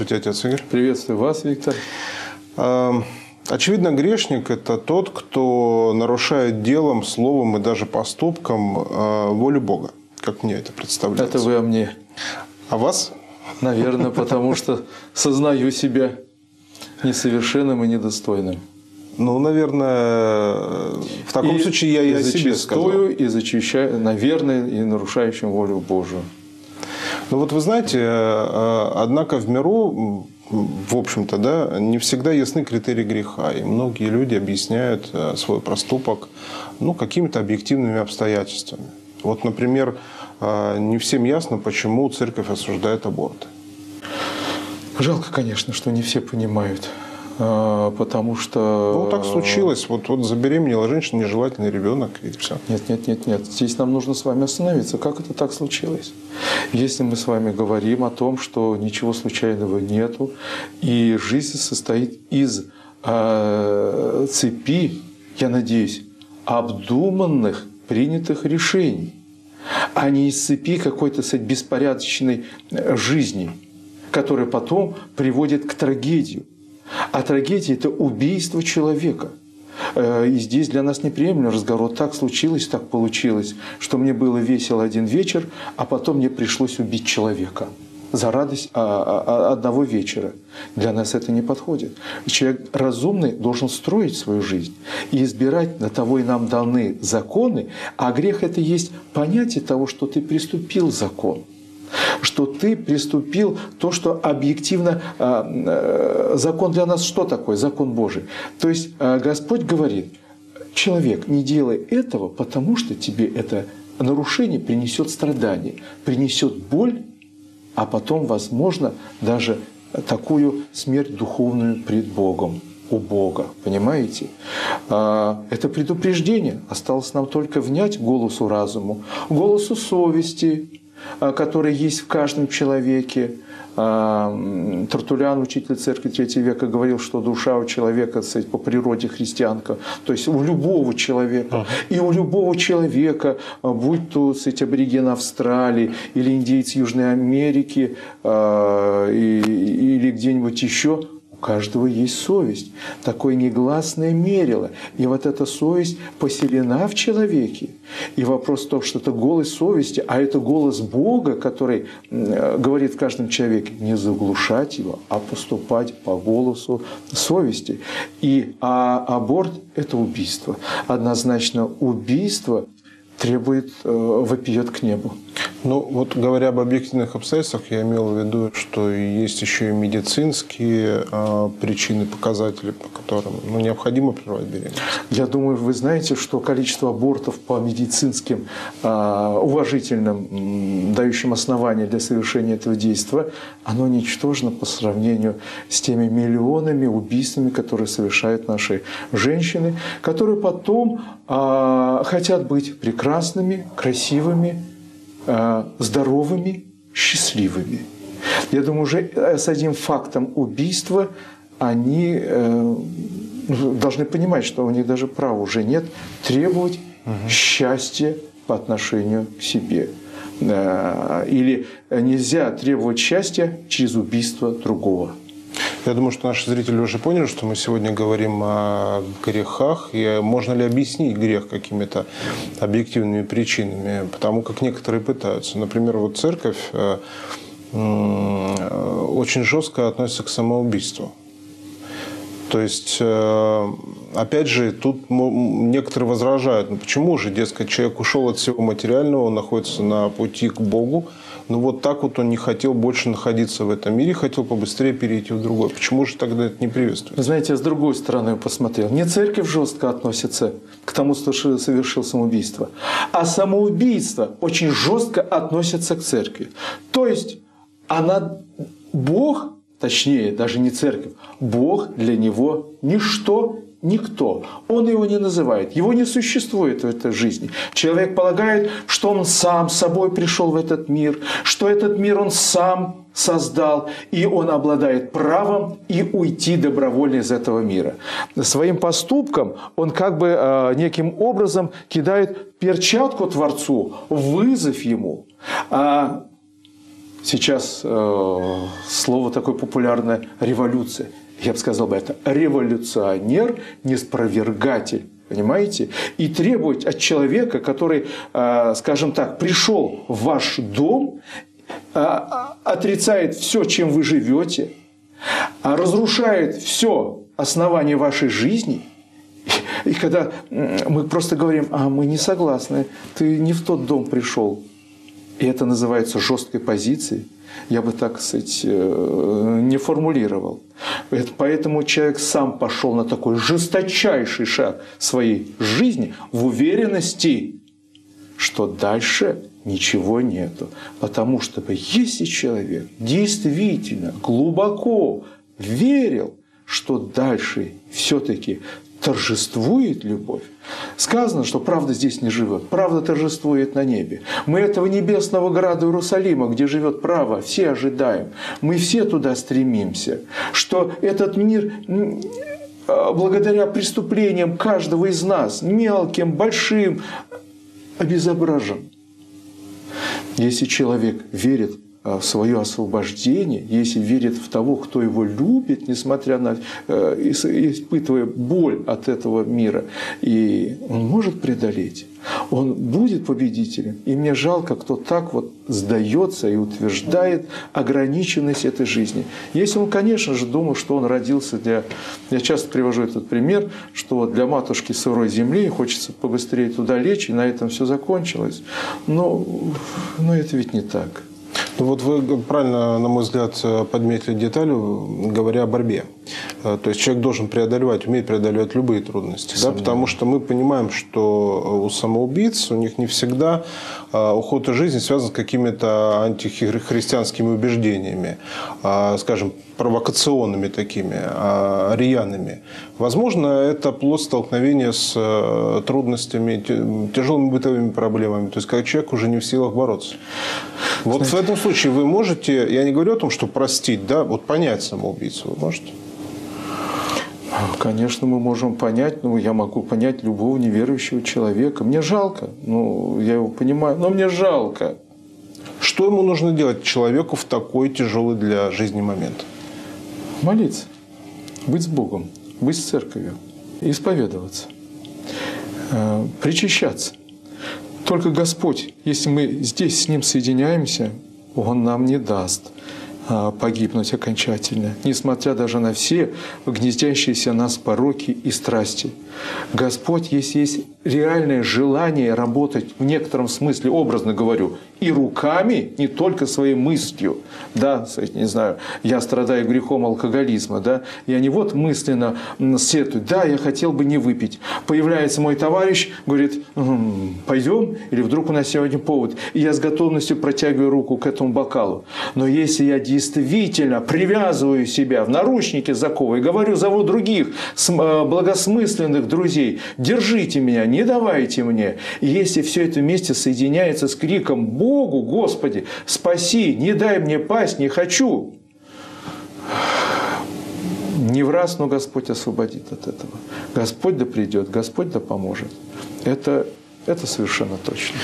Здравствуйте, отец Игорь. Приветствую вас, Виктор. Очевидно, грешник – это тот, кто нарушает делом, словом и даже поступком волю Бога, как мне это представляется. Это вы о мне. А вас? Наверное, потому что сознаю себя несовершенным и недостойным. Ну, наверное, в таком и, случае я и, и о себе сказал. и зачищаю, наверное, и нарушающим волю Божию. Ну вот вы знаете, э, э, однако в миру, в общем-то, да, не всегда ясны критерии греха. И многие люди объясняют э, свой проступок ну, какими-то объективными обстоятельствами. Вот, например, не всем ясно, почему церковь осуждает аборты. Жалко, конечно, что не все понимают. А, потому что... Ну, так случилось. Вот, вот забеременела женщина, нежелательный ребенок, и все. Нет, нет, нет, нет. Здесь нам нужно с вами остановиться. Как это так случилось? Если мы с вами говорим о том, что ничего случайного нету, и жизнь состоит из э, цепи, я надеюсь, обдуманных, принятых решений, а не из цепи какой-то сказать, беспорядочной э, жизни, которая потом приводит к трагедии. А трагедия – это убийство человека. Э, и здесь для нас неприемлем разговор. Так случилось, так получилось, что мне было весело один вечер, а потом мне пришлось убить человека за радость а, а, одного вечера. Для нас это не подходит. Человек разумный должен строить свою жизнь и избирать, на того и нам даны законы, а грех – это есть понятие того, что ты приступил закон что ты приступил то, что объективно а, э, закон для нас что такое? Закон Божий. То есть а, Господь говорит, человек, не делай этого, потому что тебе это нарушение принесет страдания, принесет боль, а потом, возможно, даже такую смерть духовную пред Богом у Бога. Понимаете? А, это предупреждение. Осталось нам только внять голосу разуму, голосу совести, который есть в каждом человеке. А, Тартулян, учитель церкви третьего века, говорил, что душа у человека кстати, по природе христианка, то есть у любого человека. И у любого человека, а, будь то кстати, абориген Австралии или индейцы Южной Америки или где-нибудь еще, каждого есть совесть, такое негласное мерило. И вот эта совесть поселена в человеке. И вопрос в том, что это голос совести, а это голос Бога, который говорит в каждом человеке, не заглушать его, а поступать по голосу совести. И а аборт – это убийство. Однозначно убийство требует, э, вопиет к небу. Ну, вот говоря об объективных обстоятельствах, я имел в виду, что есть еще и медицинские э, причины, показатели, по которым ну, необходимо прервать беременность. Я думаю, вы знаете, что количество абортов по медицинским, э, уважительным, дающим основания для совершения этого действия, оно ничтожно по сравнению с теми миллионами убийствами, которые совершают наши женщины, которые потом э, хотят быть прекрасными, красивыми, здоровыми, счастливыми. Я думаю, уже с одним фактом убийства они э, ну, должны понимать, что у них даже права уже нет требовать угу. счастья по отношению к себе. Э, или нельзя требовать счастья через убийство другого. Я думаю, что наши зрители уже поняли, что мы сегодня говорим о грехах, и можно ли объяснить грех какими-то объективными причинами, потому как некоторые пытаются. Например, вот церковь э, очень жестко относится к самоубийству. То есть, э, опять же, тут некоторые возражают, ну почему же, дескать, человек ушел от всего материального, он находится на пути к Богу, но вот так вот он не хотел больше находиться в этом мире, хотел побыстрее перейти в другой. Почему же тогда это не приветствуется? Знаете, я с другой стороны посмотрел. Не церковь жестко относится к тому, что совершил самоубийство, а самоубийство очень жестко относится к церкви. То есть она, Бог точнее даже не церковь, Бог для него ничто, никто. Он его не называет, его не существует в этой жизни. Человек полагает, что он сам собой пришел в этот мир, что этот мир он сам создал, и он обладает правом и уйти добровольно из этого мира. Своим поступком он как бы э, неким образом кидает перчатку Творцу, вызов ему. А Сейчас э, слово такое популярное – революция. Я бы сказал бы, это революционер, неспровергатель. Понимаете? И требовать от человека, который, э, скажем так, пришел в ваш дом, э, отрицает все, чем вы живете, а разрушает все основание вашей жизни – и когда мы просто говорим, а мы не согласны, ты не в тот дом пришел, и это называется жесткой позицией, я бы так сказать э, не формулировал. Поэтому человек сам пошел на такой жесточайший шаг своей жизни в уверенности, что дальше ничего нету. Потому что если человек действительно глубоко верил, что дальше все-таки торжествует любовь. Сказано, что правда здесь не живет, правда торжествует на небе. Мы этого небесного града Иерусалима, где живет право, все ожидаем. Мы все туда стремимся, что этот мир а, благодаря преступлениям каждого из нас, мелким, большим, обезображен. Если человек верит в свое освобождение, если верит в того, кто его любит, несмотря на э, испытывая боль от этого мира, и он может преодолеть, он будет победителем. И мне жалко, кто так вот сдается и утверждает ограниченность этой жизни. Если он, конечно же, думал, что он родился для... Я часто привожу этот пример, что для матушки сырой земли хочется побыстрее туда лечь, и на этом все закончилось. Но, но это ведь не так. Ну вот вы правильно, на мой взгляд, подметили деталь, говоря о борьбе. Э, то есть человек должен преодолевать, уметь преодолевать любые трудности. Да? Потому что мы понимаем, что у самоубийц, у них не всегда э, уход из жизни связан с какими-то антихристианскими убеждениями, а, скажем, провокационными такими, а, рьяными. Возможно, это плод столкновения с э, трудностями, тяжелыми бытовыми проблемами. То есть, когда человек уже не в силах бороться. Вот Знаете, в этом случае вы можете, я не говорю о том, что простить, да, вот понять самоубийцу вы можете? Конечно, мы можем понять, ну, я могу понять любого неверующего человека. Мне жалко, ну, я его понимаю, но мне жалко. Что ему нужно делать человеку в такой тяжелый для жизни момент? Молиться, быть с Богом, быть с церковью, исповедоваться, э, причащаться. Только Господь, если мы здесь с Ним соединяемся, Он нам не даст погибнуть окончательно, несмотря даже на все гнездящиеся нас пороки и страсти. Господь, если есть реальное желание работать в некотором смысле, образно говорю, и руками, не только своей мыслью, да, не знаю, я страдаю грехом алкоголизма, да, я не вот мысленно сетую, да, я хотел бы не выпить. Появляется мой товарищ, говорит, пойдем, или вдруг у нас сегодня повод, и я с готовностью протягиваю руку к этому бокалу. Но если я действительно привязываю себя в наручники заковы и говорю, зову других э, благосмысленных друзей, держите меня, не давайте мне. Если все это вместе соединяется с криком «Богу, Господи, спаси, не дай мне пасть, не хочу!» Не в раз, но Господь освободит от этого. Господь да придет, Господь да поможет. Это, это совершенно точно.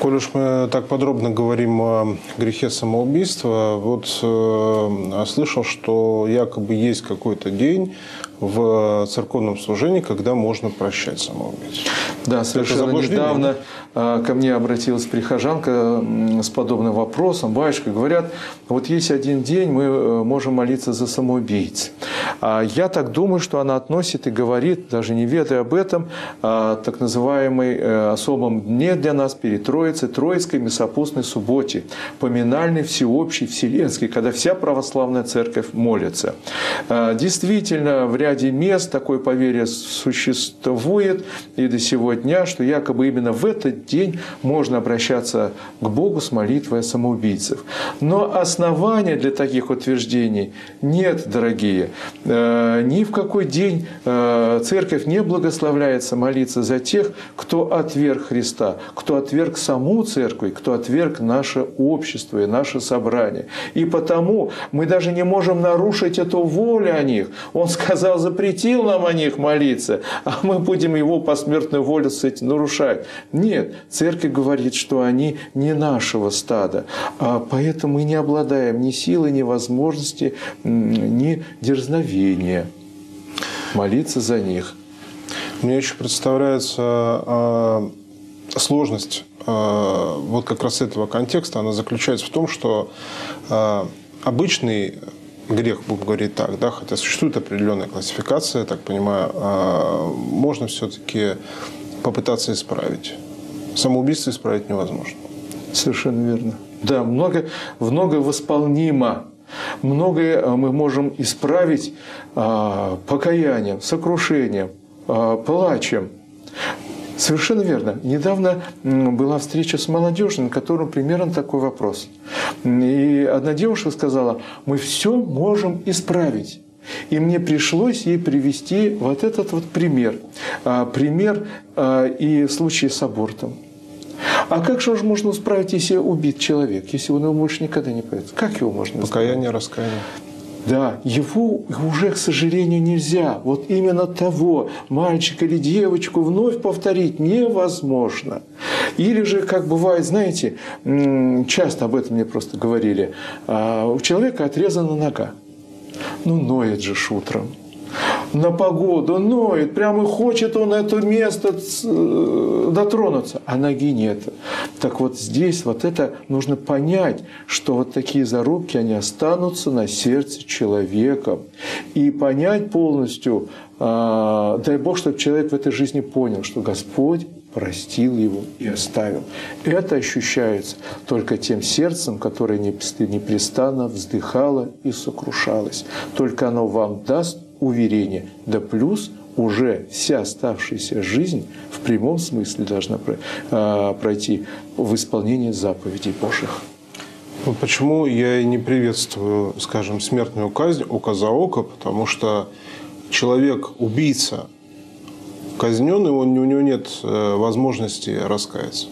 Коль уж мы так подробно говорим о грехе самоубийства, вот э, слышал, что якобы есть какой-то день, в церковном служении, когда можно прощать самоубийцу. Да, совершенно недавно а, ко мне обратилась прихожанка с подобным вопросом. Батюшка, говорят, вот есть один день, мы э, можем молиться за самоубийц. А я так думаю, что она относит и говорит, даже не ведая об этом, о так называемой э, особом дне для нас перед Троицей, Троицкой Месопустной субботе, поминальной, всеобщей, вселенской, когда вся православная церковь молится. А, действительно, в ряде мест такое поверье существует и до сего дня, что якобы именно в этот день можно обращаться к Богу с молитвой о самоубийцев. Но основания для таких утверждений нет, дорогие. Э, ни в какой день э, церковь не благословляется молиться за тех, кто отверг Христа, кто отверг саму церковь, кто отверг наше общество и наше собрание. И потому мы даже не можем нарушить эту волю о них. Он сказал, запретил нам о них молиться, а мы будем его посмертную волю этим нарушать. Нет, церковь говорит, что они не нашего стада, а поэтому мы не обладаем ни силой, ни возможности, ни дерзновения молиться за них. Мне еще представляется а, сложность а, вот как раз этого контекста, она заключается в том, что а, обычный грех, будем говорить так, да, хотя существует определенная классификация, я так понимаю, можно все-таки попытаться исправить. Самоубийство исправить невозможно. Совершенно верно. Да, много, много восполнимо. Многое э, мы можем исправить а, покаянием, сокрушением, а, плачем. Совершенно верно. Недавно была встреча с молодежью, на котором примерно такой вопрос. И одна девушка сказала, мы все можем исправить. И мне пришлось ей привести вот этот вот пример. Пример и случай с абортом. А как же можно исправить, если убит человек, если он его больше никогда не появится? Как его можно исправить? Покаяние, раскаяние. Да, его уже, к сожалению, нельзя. Вот именно того мальчика или девочку вновь повторить невозможно. Или же, как бывает, знаете, часто об этом мне просто говорили, а, у человека отрезана нога. Ну, ноет же утром на погоду, ноет, прямо хочет он это место э, дотронуться, а ноги нет. Так вот здесь вот это нужно понять, что вот такие зарубки, они останутся на сердце человека. И понять полностью, э, дай Бог, чтобы человек в этой жизни понял, что Господь простил его и оставил. Это ощущается только тем сердцем, которое непрестанно вздыхало и сокрушалось. Только оно вам даст уверение. Да плюс уже вся оставшаяся жизнь в прямом смысле должна а, пройти в исполнении заповедей Божьих. Вот почему я и не приветствую, скажем, смертную казнь око за око, потому что человек, убийца, казненный, он, у него нет э, возможности раскаяться.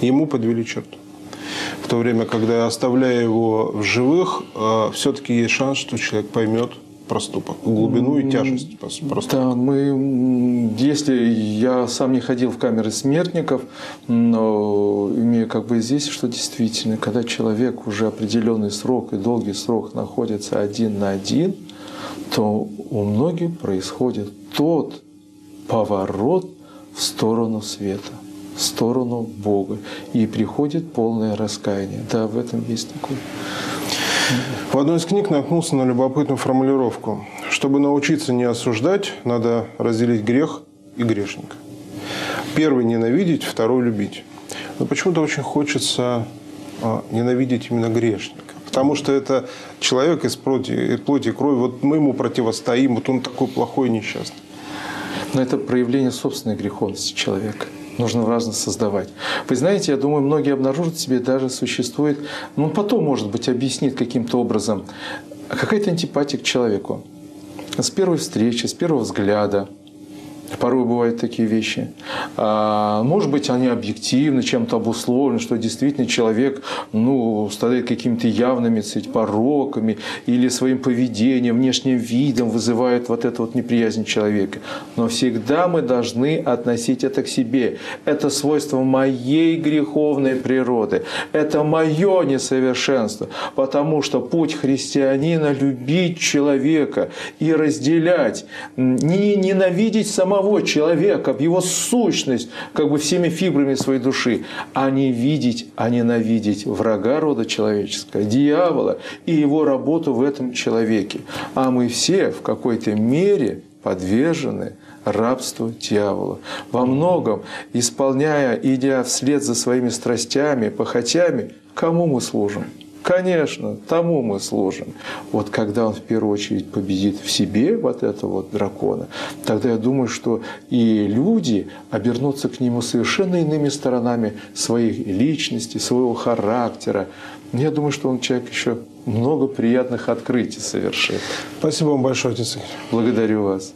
Ему подвели черту. В то время, когда оставляя его в живых, э, все-таки есть шанс, что человек поймет – проступок, глубину и тяжесть проступка. Да, мы, если я сам не ходил в камеры смертников, но имею как бы здесь, что действительно, когда человек уже определенный срок и долгий срок находится один на один, то у многих происходит тот поворот в сторону света, в сторону Бога, и приходит полное раскаяние. Да, в этом есть такое. В одной из книг наткнулся на любопытную формулировку. Чтобы научиться не осуждать, надо разделить грех и грешника. Первый – ненавидеть, второй – любить. Но почему-то очень хочется а, ненавидеть именно грешника. Потому что это человек из плоти, плоти и крови. Вот мы ему противостоим, вот он такой плохой и несчастный. Но это проявление собственной греховности человека нужно разно создавать. Вы знаете, я думаю, многие обнаружат себе даже существует, ну потом, может быть, объяснит каким-то образом, какая-то антипатия к человеку. С первой встречи, с первого взгляда – Порой бывают такие вещи. А, может быть, они объективны, чем-то обусловлены, что действительно человек ну, страдает какими-то явными сказать, пороками или своим поведением, внешним видом вызывает вот эту вот неприязнь человека. Но всегда мы должны относить это к себе. Это свойство моей греховной природы. Это мое несовершенство. Потому что путь христианина – любить человека и разделять, не ненавидеть самого самого человека, в его сущность, как бы всеми фибрами своей души, а не видеть, а ненавидеть врага рода человеческого, дьявола и его работу в этом человеке. А мы все в какой-то мере подвержены рабству дьявола. Во многом, исполняя, идя вслед за своими страстями, похотями, кому мы служим? Конечно, тому мы служим. Вот когда он в первую очередь победит в себе вот этого вот дракона, тогда я думаю, что и люди обернутся к нему совершенно иными сторонами своей личности, своего характера. Я думаю, что он человек еще много приятных открытий совершит. Спасибо вам большое, отец Игорь. Благодарю вас.